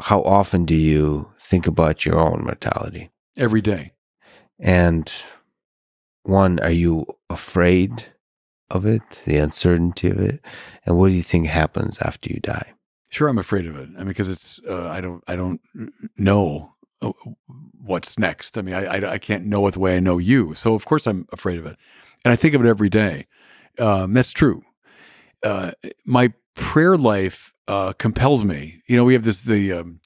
how often do you think about your own mortality? Every day. And one, are you afraid of it, the uncertainty of it? And what do you think happens after you die? Sure, I'm afraid of it. I mean, because it's uh, I don't I don't know uh, what's next. I mean, I, I, I can't know it the way I know you. So of course I'm afraid of it, and I think of it every day. Um, that's true. Uh, my prayer life uh, compels me. You know, we have this the um,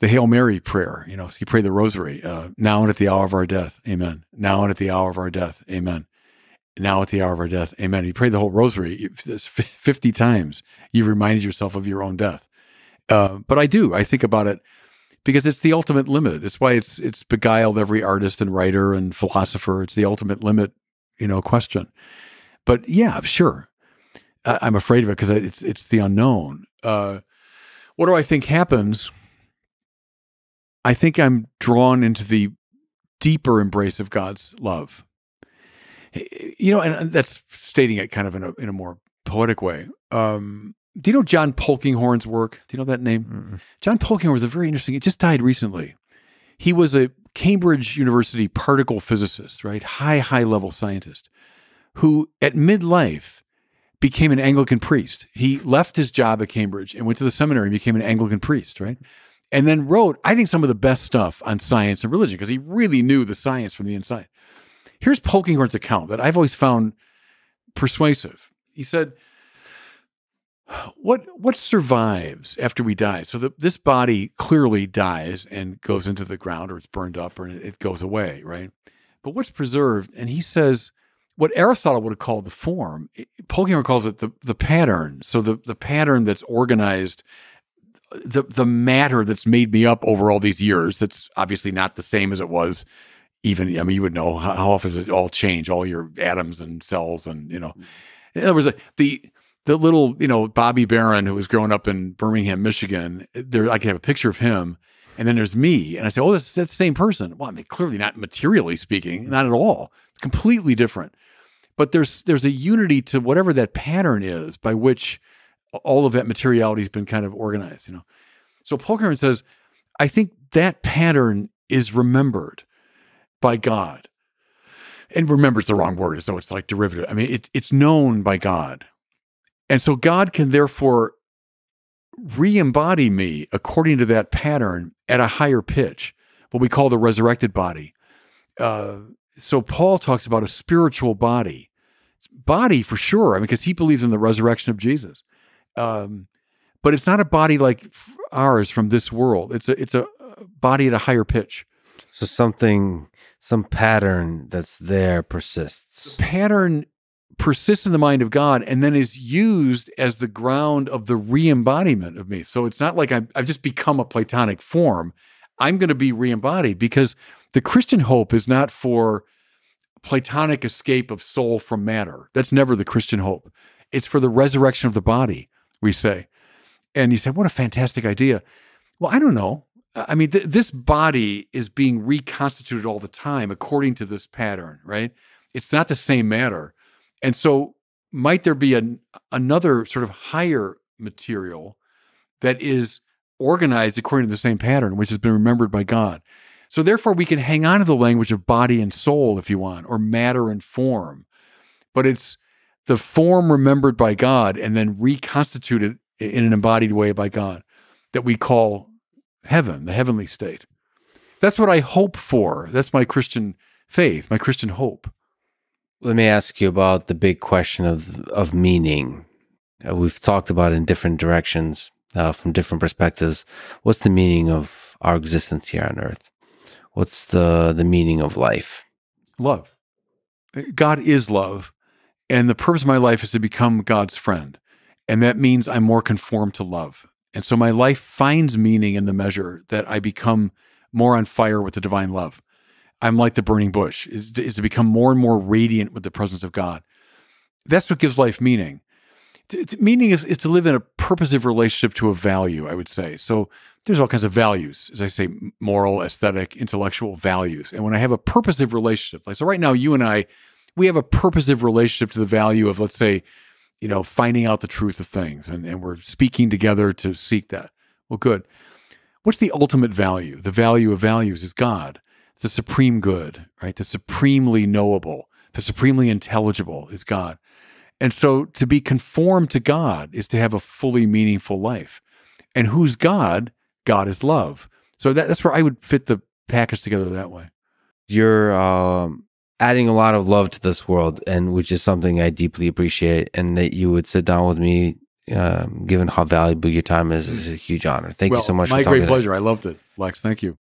the Hail Mary prayer. You know, so you pray the Rosary uh, now and at the hour of our death, Amen. Now and at the hour of our death, Amen. Now at the hour of our death, Amen. You pray the whole Rosary fifty times. You reminded yourself of your own death. Uh, but I do. I think about it because it's the ultimate limit. It's why it's it's beguiled every artist and writer and philosopher. It's the ultimate limit, you know, question. But yeah, sure, I, am afraid of it because it's it's the unknown. Uh, what do I think happens? I think I'm drawn into the deeper embrace of God's love. You know, and that's stating it kind of in a in a more poetic way. Um, do you know John Polkinghorne's work? Do you know that name? Mm-hmm. John Polkinghorne was a very interesting. He just died recently. He was a Cambridge University particle physicist, right? High, high level scientist who at midlife became an Anglican priest. He left his job at Cambridge and went to the seminary and became an Anglican priest, right? And then wrote, I think, some of the best stuff on science and religion because he really knew the science from the inside. Here's Polkinghorne's account that I've always found persuasive. He said, what what survives after we die? So the, this body clearly dies and goes into the ground, or it's burned up, or it goes away, right? But what's preserved? And he says what Aristotle would have called the form. Polkinghorne calls it the the pattern. So the the pattern that's organized, the the matter that's made me up over all these years. That's obviously not the same as it was. Even I mean, you would know how, how often does it all change? All your atoms and cells, and you know. Mm-hmm. In other words, the the little, you know, Bobby Barron who was growing up in Birmingham, Michigan, there I can have a picture of him. And then there's me. And I say, oh, that's, that's the same person. Well, I mean, clearly not materially speaking, mm-hmm. not at all. Completely different. But there's there's a unity to whatever that pattern is by which all of that materiality has been kind of organized, you know. So Paul Polkinghorne says, I think that pattern is remembered by God. And remembers the wrong word, as though it's like derivative. I mean, it, it's known by God and so God can therefore re embody me according to that pattern at a higher pitch, what we call the resurrected body. Uh, so Paul talks about a spiritual body. Body for sure, I mean, because he believes in the resurrection of Jesus. Um, but it's not a body like ours from this world. It's a it's a body at a higher pitch. So something, some pattern that's there persists. The pattern persists in the mind of God and then is used as the ground of the re embodiment of me. So it's not like I've, I've just become a Platonic form. I'm going to be re embodied because the Christian hope is not for Platonic escape of soul from matter. That's never the Christian hope. It's for the resurrection of the body, we say. And you say, what a fantastic idea. Well, I don't know. I mean, th- this body is being reconstituted all the time according to this pattern, right? It's not the same matter. And so, might there be an, another sort of higher material that is organized according to the same pattern, which has been remembered by God? So, therefore, we can hang on to the language of body and soul if you want, or matter and form. But it's the form remembered by God and then reconstituted in an embodied way by God that we call heaven, the heavenly state. That's what I hope for. That's my Christian faith, my Christian hope. Let me ask you about the big question of of meaning. Uh, we've talked about in different directions uh, from different perspectives. What's the meaning of our existence here on Earth? What's the the meaning of life? Love. God is love, and the purpose of my life is to become God's friend, and that means I'm more conformed to love. And so my life finds meaning in the measure that I become more on fire with the divine love. I'm like the burning bush, is, is to become more and more radiant with the presence of God. That's what gives life meaning. To, meaning is, is to live in a purposive relationship to a value, I would say. So there's all kinds of values, as I say, moral, aesthetic, intellectual values. And when I have a purposive relationship, like so right now, you and I, we have a purposive relationship to the value of, let's say, you know, finding out the truth of things and, and we're speaking together to seek that. Well, good. what's the ultimate value? The value of values is God, the supreme good, right? The supremely knowable, the supremely intelligible is God. And so to be conformed to God is to have a fully meaningful life. And who's God? God is love. So that, that's where I would fit the package together that way. You're um, adding a lot of love to this world, and which is something I deeply appreciate. And that you would sit down with me, um, given how valuable your time is, is a huge honor. Thank well, you so much. My great pleasure. I loved it, Lex. Thank you.